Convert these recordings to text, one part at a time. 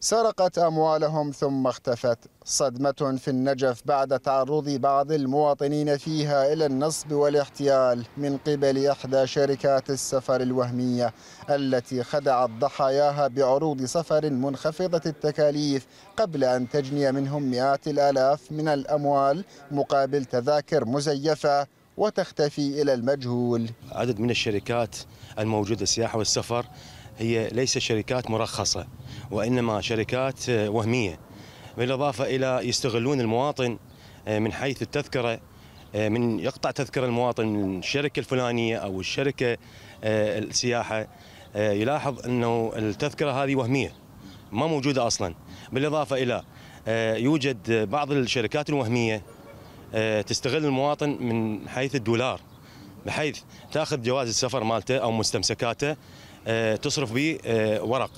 سرقت أموالهم ثم اختفت. صدمة في النجف بعد تعرض بعض المواطنين فيها إلى النصب والاحتيال من قبل إحدى شركات السفر الوهمية التي خدعت ضحاياها بعروض سفر منخفضة التكاليف قبل أن تجني منهم مئات الآلاف من الأموال مقابل تذاكر مزيفة وتختفي إلى المجهول. عدد من الشركات الموجودة السياحة والسفر هي ليس شركات مرخصة وإنما شركات وهمية. بالإضافة إلى يستغلون المواطن من حيث التذكرة من يقطع تذكرة المواطن من الشركة الفلانية أو الشركة السياحة يلاحظ أنه التذكرة هذه وهمية ما موجودة أصلا. بالإضافة إلى يوجد بعض الشركات الوهمية تستغل المواطن من حيث الدولار بحيث تأخذ جواز السفر مالته أو مستمسكاته تصرف به ورق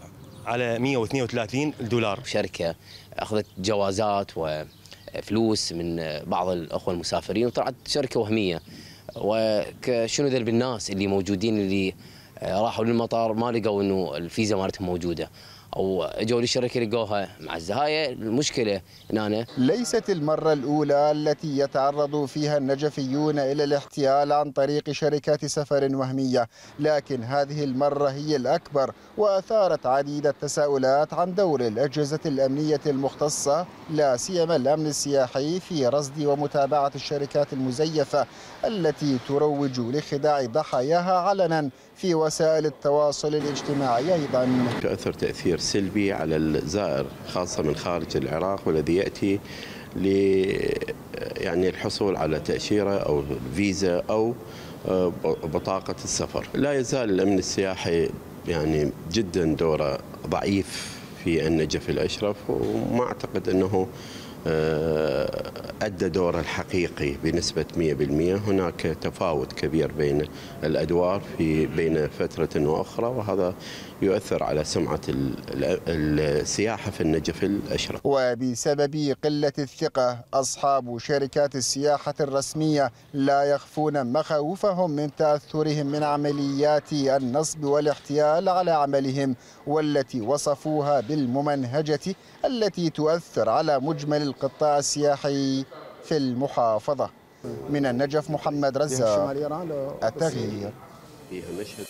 على 132 دولار. شركة أخذت جوازات وفلوس من بعض الأخوة المسافرين وطلعت شركة وهمية. وشنو ذنب الناس اللي موجودين اللي راحوا للمطار ما لقوا إنه الفيزا مالتهم موجودة. أو اجوا للشركه لقوها معزه هاي المشكلة هنا. ليست المرة الأولى التي يتعرض فيها النجفيون إلى الاحتيال عن طريق شركات سفر وهمية لكن هذه المرة هي الأكبر وأثارت عديد التساؤلات عن دور الأجهزة الأمنية المختصة لا سيما الأمن السياحي في رصد ومتابعة الشركات المزيفة التي تروج لخداع ضحاياها علنا في وسائل التواصل الاجتماعي أيضا. تؤثر تأثير سلبي على الزائر خاصة من خارج العراق والذي يأتي ل يعني الحصول على تأشيرة أو فيزا أو بطاقة السفر. لا يزال الأمن السياحي يعني جدا دوره ضعيف في النجف الأشرف وما أعتقد أنه أدى دوره الحقيقي بنسبة 100% هناك تفاوت كبير بين الأدوار في بين فترة وأخرى وهذا يؤثر على سمعة السياحة في النجف الأشرف. وبسبب قلة الثقة أصحاب شركات السياحة الرسمية لا يخفون مخاوفهم من تأثرهم من عمليات النصب والاحتيال على عملهم والتي وصفوها بالممنهجة التي تؤثر على مجمل القطاع السياحي. في المحافظة. من النجف محمد رزاق. التغيير. فيها مشهد.